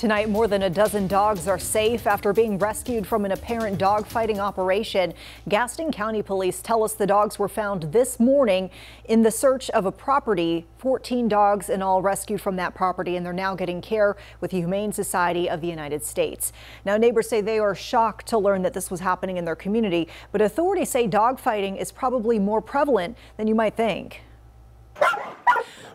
Tonight, more than a dozen dogs are safe after being rescued from an apparent dogfighting operation. Gaston County Police tell us the dogs were found this morning in the search of a property. 14 dogs in all rescued from that property, and they're now getting care with the Humane Society of the United States. Now, neighbors say they are shocked to learn that this was happening in their community, but authorities say dogfighting is probably more prevalent than you might think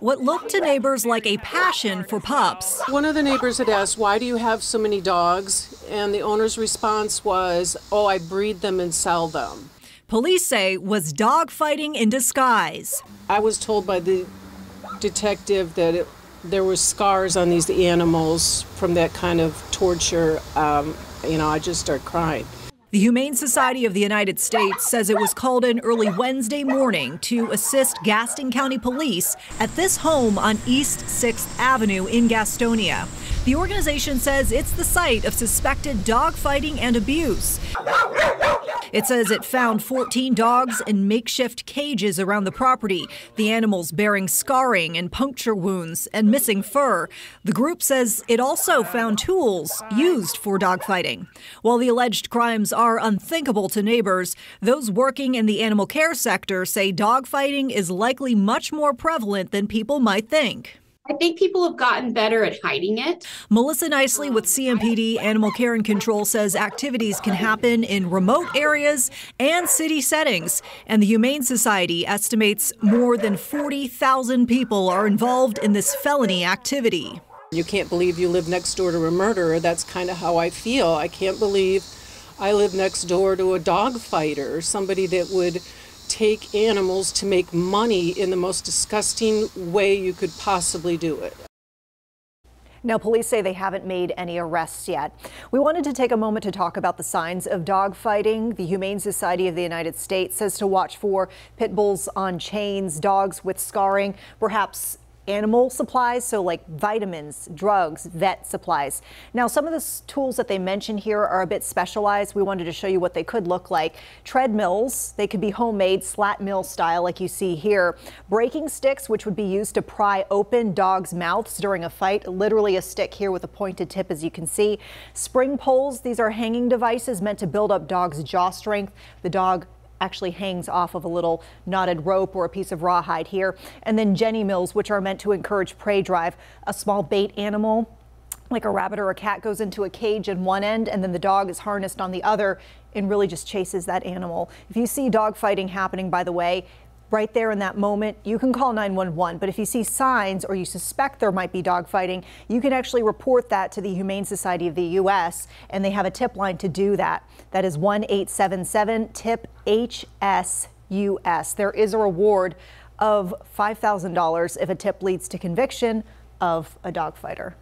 what looked to neighbors like a passion for pups. One of the neighbors had asked, Why do you have so many dogs? And the owner's response was, Oh, I breed them and sell them. Police say was dog fighting in disguise. I was told by the detective that it, there were scars on these animals from that kind of torture. Um, you know, I just start crying. The Humane Society of the United States says it was called in early Wednesday morning to assist Gaston County Police at this home on East 6th Avenue in Gastonia. The organization says it's the site of suspected dogfighting and abuse. It says it found 14 dogs in makeshift cages around the property, the animals bearing scarring and puncture wounds and missing fur. The group says it also found tools used for dogfighting. While the alleged crimes are unthinkable to neighbors, those working in the animal care sector say dogfighting is likely much more prevalent than people might think. I think people have gotten better at hiding it. Melissa Nicely with um, CMPD Animal Care and Control says activities can happen in remote areas and city settings. And the Humane Society estimates more than 40,000 people are involved in this felony activity. You can't believe you live next door to a murderer. That's kind of how I feel. I can't believe I live next door to a dog fighter, somebody that would take animals to make money in the most disgusting way you could possibly do it. Now, police say they haven't made any arrests yet. We wanted to take a moment to talk about the signs of dog fighting. The Humane Society of the United States says to watch for pit bulls on chains, dogs with scarring, perhaps animal supplies, so like vitamins, drugs, vet supplies. Now, some of the tools that they mentioned here are a bit specialized. We wanted to show you what they could look like. Treadmills, they could be homemade, slat mill style, like you see here. Breaking sticks, which would be used to pry open dogs' mouths during a fight. Literally a stick here with a pointed tip, as you can see. Spring poles, these are hanging devices meant to build up dogs' jaw strength. The dog actually hangs off of a little knotted rope or a piece of rawhide here. And then Jenny mills, which are meant to encourage prey drive. A small bait animal like a rabbit or a cat goes into a cage in one end and then the dog is harnessed on the other and really just chases that animal. If you see dog fighting happening, by the way, right there in that moment, you can call 911. But if you see signs or you suspect there might be dogfighting, you can actually report that to the Humane Society of the U.S. and they have a tip line to do that. That is 1 877 TIP HSUS. There is a reward of $5,000 if a tip leads to conviction of a dog fighter.